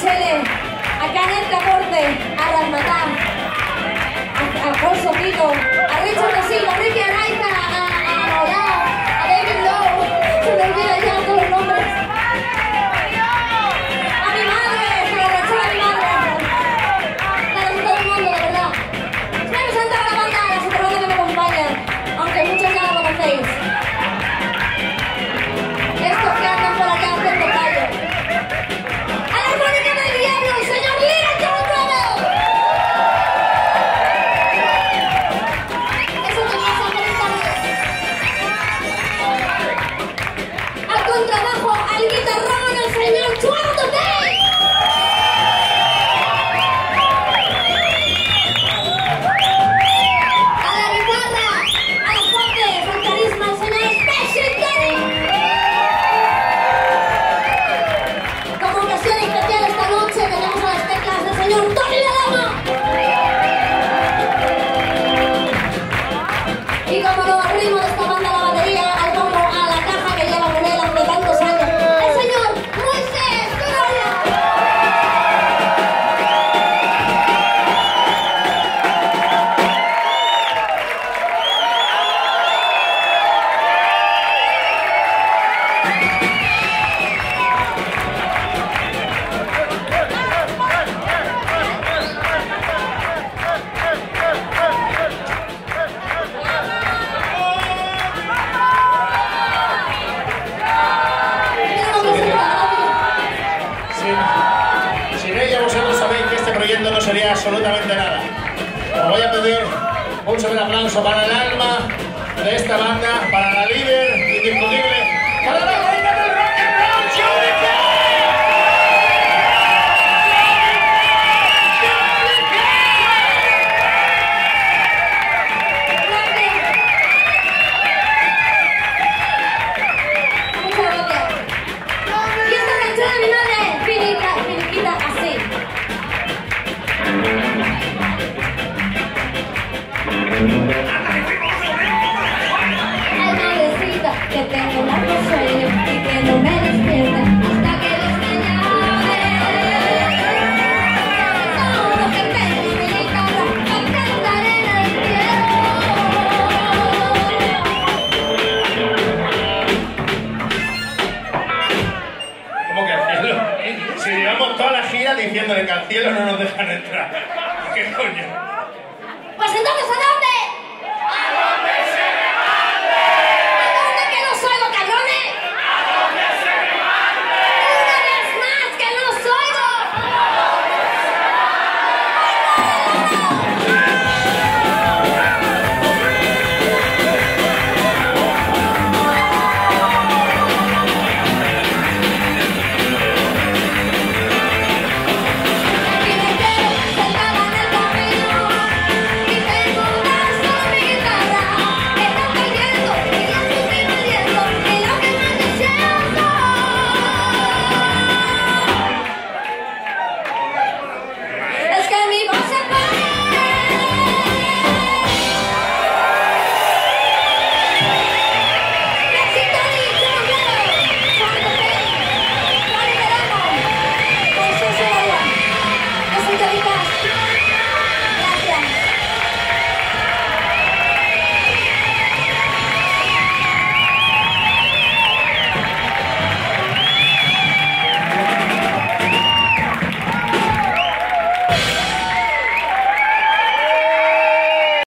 Chele, acá en el Caporte, a Rasmatá, a, a a Richard Rosino, a Ricky Araiza, a, a, a a David Lowe, se me todos los nombres. Un super aplauso para el alma de esta banda, para la líder indiscutible. diciendo de que al cielo no nos dejan entrar. ¿Qué coño? Pues entonces,